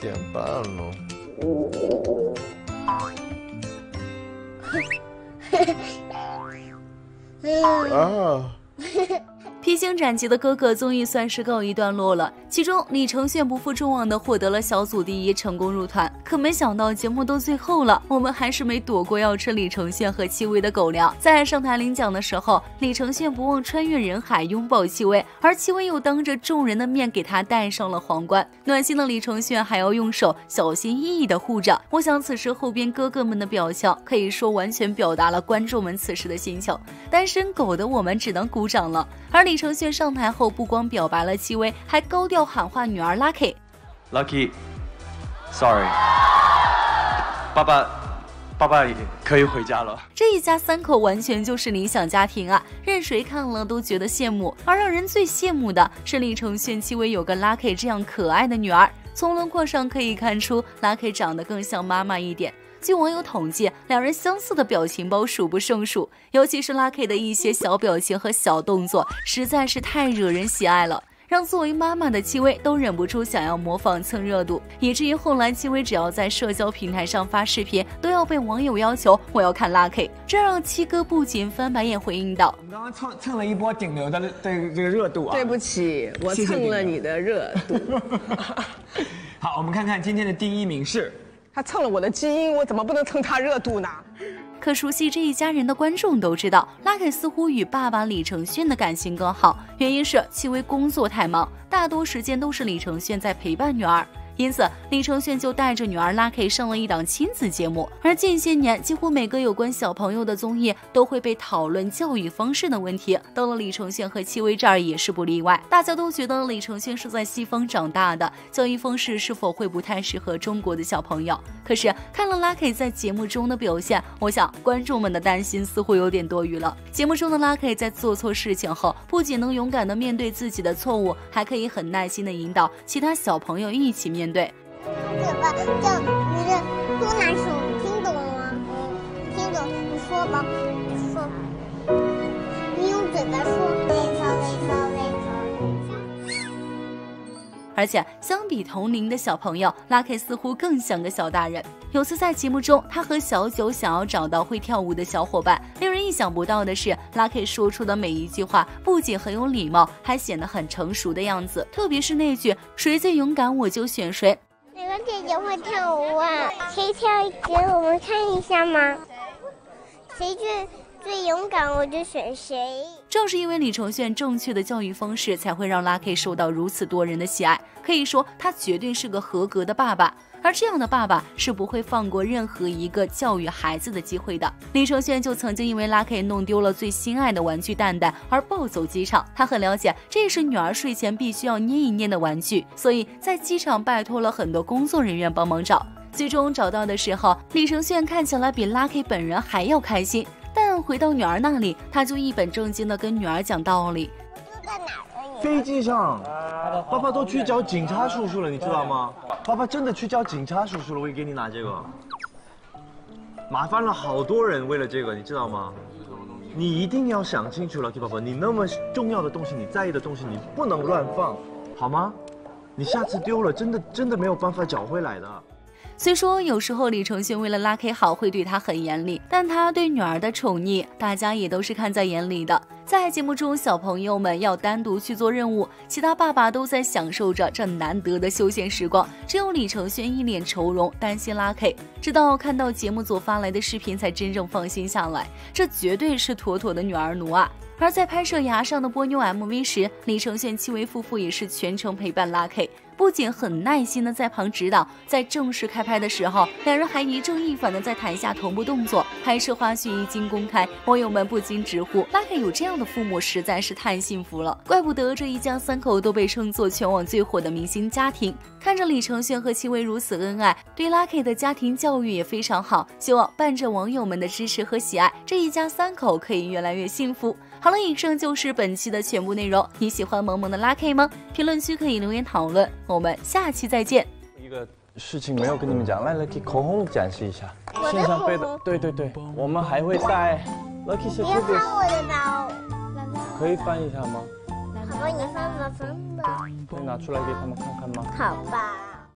点半了。啊！披荆斩棘的哥哥综艺算是告一段落了。其中，李承铉不负众望的获得了小组第一，成功入团。可没想到，节目都最后了，我们还是没躲过要吃李承铉和戚薇的狗粮。在上台领奖的时候，李承铉不忘穿越人海拥抱戚薇，而戚薇又当着众人的面给他戴上了皇冠。暖心的李承铉还要用手小心翼翼地护着。我想，此时后边哥哥们的表情，可以说完全表达了观众们此时的心情。单身狗的我们只能鼓掌了。而李承炫上台后，不光表白了戚薇，还高调喊话女儿 Lucky。Lucky，sorry，爸爸，爸爸可以回家了。这一家三口完全就是理想家庭啊，任谁看了都觉得羡慕。而让人最羡慕的是李承铉戚薇有个 Lucky 这样可爱的女儿。从轮廓上可以看出，Lucky 长得更像妈妈一点。据网友统计，两人相似的表情包数不胜数，尤其是 Lucky 的一些小表情和小动作，实在是太惹人喜爱了，让作为妈妈的戚薇都忍不住想要模仿蹭热度，以至于后来戚薇只要在社交平台上发视频，都要被网友要求我要看 Lucky，这让七哥不仅翻白眼回应道我们刚刚蹭蹭了一波顶流的这个这个热度啊！对不起，我蹭了你的热度。好，我们看看今天的第一名是。他蹭了我的基因，我怎么不能蹭他热度呢？可熟悉这一家人的观众都知道拉肯似乎与爸爸李承铉的感情更好，原因是戚薇工作太忙，大多时间都是李承铉在陪伴女儿。因此，李承铉就带着女儿 Lucky 上了一档亲子节目。而近些年，几乎每个有关小朋友的综艺都会被讨论教育方式的问题。到了李承铉和戚薇这儿也是不例外。大家都觉得李承铉是在西方长大的，教育方式是否会不太适合中国的小朋友？可是看了 Lucky 在节目中的表现，我想观众们的担心似乎有点多余了。节目中的 Lucky 在做错事情后，不仅能勇敢地面对自己的错误，还可以很耐心地引导其他小朋友一起面对。用嘴巴叫你这多难受，你听懂了吗？嗯，听懂。你说吧，说。你用嘴巴说。微笑，微笑，微，而且相比同龄的小朋友，Lucky 似乎更像个小大人。有次在节目中，他和小九想要找到会跳舞的小伙伴。令人意想不到的是，Lucky 说出的每一句话不仅很有礼貌，还显得很成熟的样子。特别是那句“谁最勇敢，我就选谁”。哪个姐姐会跳舞啊？谁跳给我们看一下吗？谁最最勇敢，我就选谁。正是因为李承铉正确的教育方式，才会让 Lucky 受到如此多人的喜爱。可以说，他绝对是个合格的爸爸。而这样的爸爸是不会放过任何一个教育孩子的机会的。李承铉就曾经因为 Lucky 弄丢了最心爱的玩具蛋蛋而暴走机场。他很了解这是女儿睡前必须要捏一捏的玩具，所以在机场拜托了很多工作人员帮忙找。最终找到的时候，李承铉看起来比 Lucky 本人还要开心。但回到女儿那里，他就一本正经地跟女儿讲道理。飞机上，爸爸都去找警察叔叔了，你知道吗？爸爸真的去找警察叔叔了，我给你拿这个。麻烦了好多人为了这个，你知道吗？你一定要想清楚了，K 爸爸，你那么重要的东西，你在意的东西，你不能乱放，好吗？你下次丢了，真的真的没有办法找回来的。虽说有时候李承铉为了 Lucky 好会对他很严厉，但他对女儿的宠溺，大家也都是看在眼里的。在节目中，小朋友们要单独去做任务，其他爸爸都在享受着这难得的休闲时光，只有李承铉一脸愁容，担心 Lucky。直到看到节目组发来的视频，才真正放心下来。这绝对是妥妥的女儿奴啊！而在拍摄《牙上的波妞》MV 时，李承铉、戚薇夫妇也是全程陪伴 Lucky。不仅很耐心的在旁指导，在正式开拍的时候，两人还一正一反的在台下同步动作。拍摄花絮一经公开，网友们不禁直呼：“Lucky 有这样的父母实在是太幸福了，怪不得这一家三口都被称作全网最火的明星家庭。”看着李承铉和戚薇如此恩爱，对 Lucky 的家庭教育也非常好。希望伴着网友们的支持和喜爱，这一家三口可以越来越幸福。好了，以上就是本期的全部内容。你喜欢萌萌的 Lucky 吗？评论区可以留言讨论。我们下期再见。一个事情没有跟你们讲，来 Lucky 口红展示一下，我的线上背的口红，对对对，我们还会在 Lucky 是别特别，翻我的包，可以翻一下吗？好吧，你翻吧，翻吧，可以拿出来给他们看看吗？好吧。